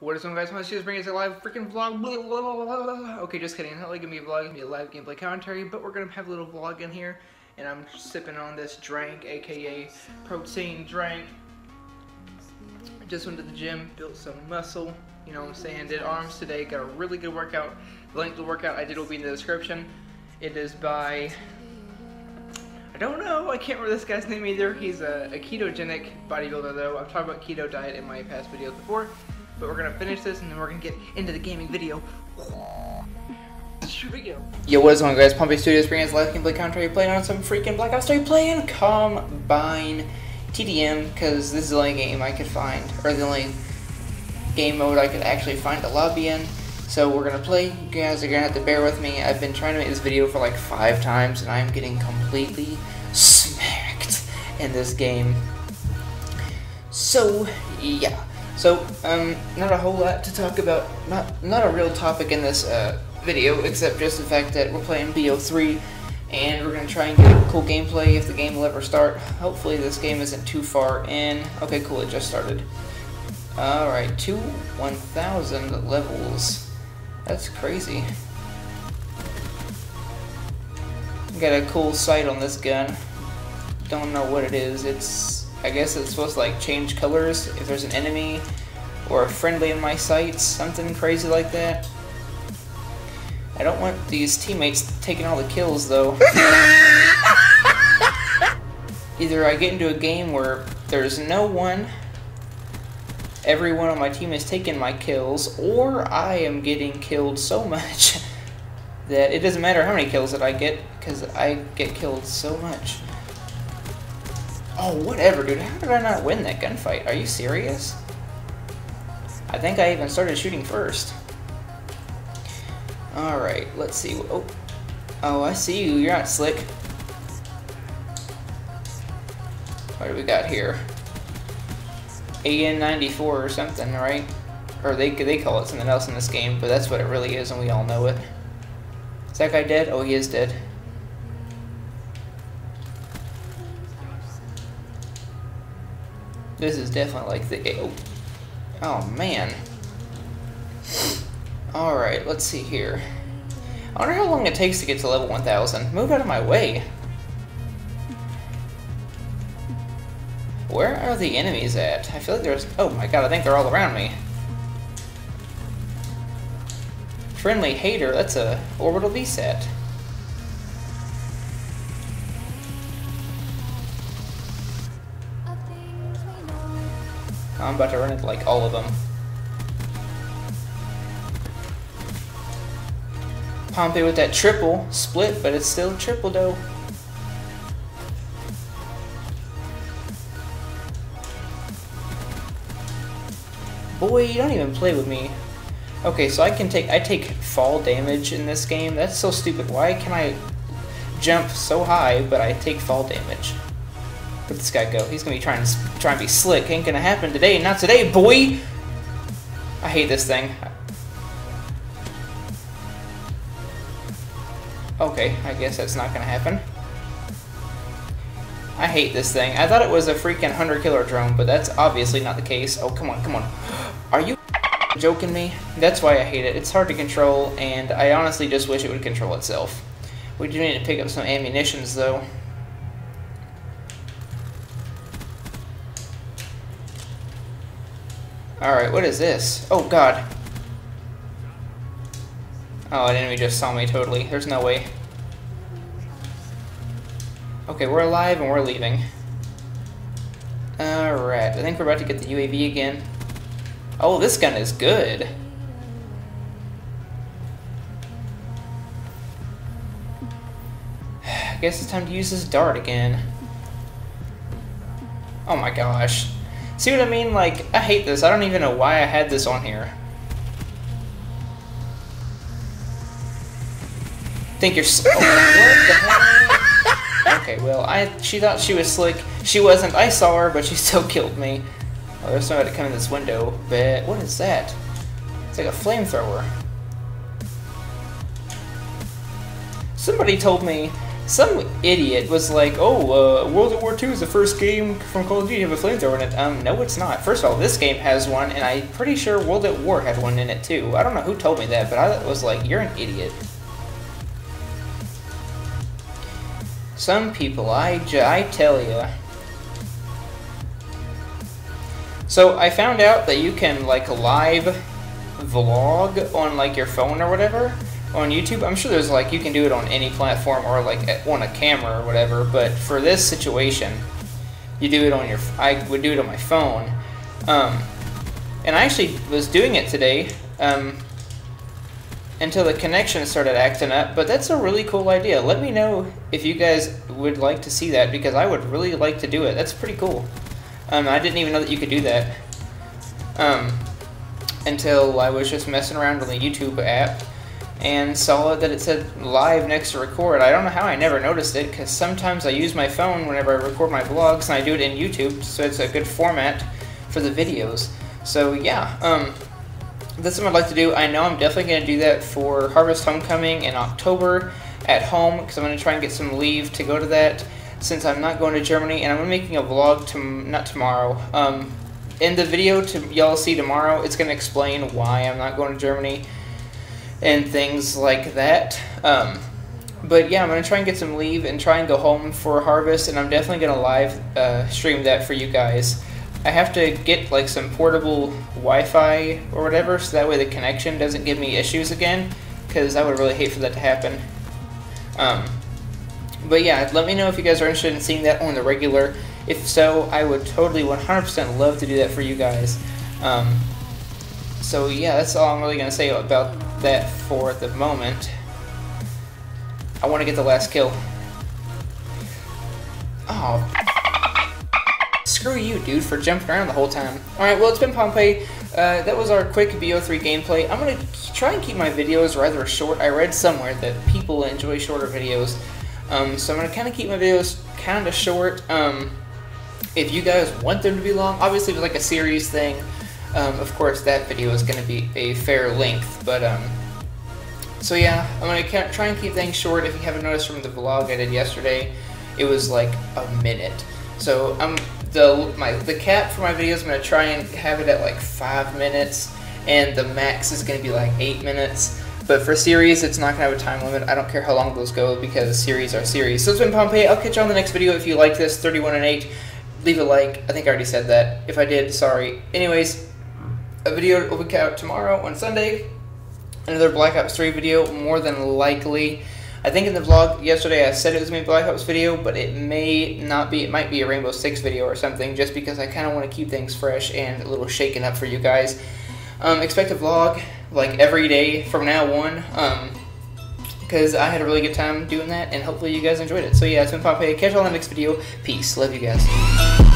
What is on guys? My just bringing us a live freaking vlog. Blah, blah, blah, okay, just kidding. Not like gonna be a vlog, gonna be a live gameplay commentary, but we're gonna have a little vlog in here, and I'm sipping on this drink, aka protein drink. Just went to the gym, built some muscle. You know what I'm saying? Did arms today. Got a really good workout. The link to the workout I did will be in the description. It is by I don't know. I can't remember this guy's name either. He's a, a ketogenic bodybuilder, though. I've talked about keto diet in my past videos before. But we're gonna finish this and then we're gonna get into the gaming video. Here we go. Yo, what is going on, guys? Pompeii Studios bringing us live gameplay commentary playing on some freaking Black Ops 3 playing Combine TDM because this is the only game I could find, or the only game mode I could actually find a lobby in. So we're gonna play. You guys are gonna have to bear with me. I've been trying to make this video for like five times and I'm getting completely smacked in this game. So yeah. So, um, not a whole lot to talk about, not, not a real topic in this, uh, video, except just the fact that we're playing BO3, and we're gonna try and get cool gameplay if the game will ever start. Hopefully this game isn't too far in. Okay, cool, it just started. Alright, two 1,000 levels. That's crazy. Got a cool sight on this gun. Don't know what it is, it's I guess it's supposed to like change colors if there's an enemy or a friendly in my sights, something crazy like that. I don't want these teammates taking all the kills though. Either I get into a game where there's no one, everyone on my team is taking my kills, or I am getting killed so much that it doesn't matter how many kills that I get, because I get killed so much. Oh, whatever, dude. How did I not win that gunfight? Are you serious? I think I even started shooting first. Alright, let's see. Oh, oh, I see you. You're not slick. What do we got here? AN94 or something, right? Or they, they call it something else in this game, but that's what it really is, and we all know it. Is that guy dead? Oh, he is dead. This is definitely like the... Oh, oh man. Alright, let's see here. I wonder how long it takes to get to level 1000. Move out of my way. Where are the enemies at? I feel like there's... Oh my god, I think they're all around me. Friendly hater, that's a orbital VSAT. I'm about to run into like all of them. Pompeii with that triple split, but it's still triple though. Boy, you don't even play with me. Okay, so I can take I take fall damage in this game. That's so stupid. Why can I jump so high, but I take fall damage? Where'd this guy go? He's gonna be trying to trying to be slick. Ain't gonna happen today. Not today, boy. I hate this thing. Okay, I guess that's not gonna happen. I hate this thing. I thought it was a freaking hunter killer drone, but that's obviously not the case. Oh, come on, come on. Are you joking me? That's why I hate it. It's hard to control, and I honestly just wish it would control itself. We do need to pick up some ammunitions, though. Alright, what is this? Oh, God. Oh, an enemy just saw me totally. There's no way. Okay, we're alive and we're leaving. Alright, I think we're about to get the UAV again. Oh, this gun is good. I guess it's time to use this dart again. Oh my gosh. See what I mean? Like, I hate this. I don't even know why I had this on here. Think you're oh, Okay, well, I she thought she was slick. She wasn't. I saw her, but she still killed me. Oh, there's somebody to come in this window, but what is that? It's like a flamethrower. Somebody told me some idiot was like, "Oh, uh, World War II is the first game from Call of Duty to have a flamethrower in it." Um, no, it's not. First of all, this game has one, and I'm pretty sure World at War had one in it too. I don't know who told me that, but I was like, "You're an idiot." Some people, I, I tell you. So I found out that you can like live vlog on like your phone or whatever on YouTube. I'm sure there's like you can do it on any platform or like on a camera or whatever. But for this situation, you do it on your. I would do it on my phone, um, and I actually was doing it today um, until the connection started acting up. But that's a really cool idea. Let me know if you guys would like to see that because I would really like to do it. That's pretty cool. Um, I didn't even know that you could do that. Um, until I was just messing around on the YouTube app and saw that it said live next to record. I don't know how I never noticed it because sometimes I use my phone whenever I record my vlogs and I do it in YouTube, so it's a good format for the videos. So yeah, um, that's what I'd like to do. I know I'm definitely going to do that for Harvest Homecoming in October at home because I'm going to try and get some leave to go to that since I'm not going to Germany and I'm making a vlog to not tomorrow. Um, in the video to y'all see tomorrow, it's going to explain why I'm not going to Germany and things like that. Um, but yeah, I'm to try and get some leave and try and go home for Harvest, and I'm definitely to live uh, stream that for you guys. I have to get like some portable Wi-Fi or whatever, so that way the connection doesn't give me issues again, because I would really hate for that to happen. Um, but yeah, let me know if you guys are interested in seeing that on the regular. If so, I would totally 100% love to do that for you guys. Um, so yeah, that's all I'm really to say about that for the moment. I want to get the last kill. Oh. Screw you, dude, for jumping around the whole time. Alright, well, it's been Pompeii. Uh, that was our quick BO3 gameplay. I'm going to try and keep my videos rather short. I read somewhere that people enjoy shorter videos. Um, so I'm going to kind of keep my videos kind of short. Um, if you guys want them to be long, obviously it's like a series thing, um, of course, that video is going to be a fair length, but, um, so yeah, I'm going to try and keep things short. If you haven't noticed from the vlog I did yesterday, it was like a minute. So I'm, the, my, the cap for my videos, I'm going to try and have it at like five minutes, and the max is going to be like eight minutes. But for series, it's not going to have a time limit. I don't care how long those go because series are series. So it's been Pompeii. I'll catch you on the next video. If you like this, 31 and 8, leave a like. I think I already said that. If I did, sorry. Anyways, a video will be out tomorrow on Sunday. Another Black Ops 3 video, more than likely. I think in the vlog yesterday I said it was going to be Black Ops video, but it may not be. It might be a Rainbow Six video or something, just because I kind of want to keep things fresh and a little shaken up for you guys. Um, expect a vlog like every day from now on, because um, I had a really good time doing that, and hopefully you guys enjoyed it. So yeah, it's been Pompeii. Catch you all in the next video. Peace. Love you guys.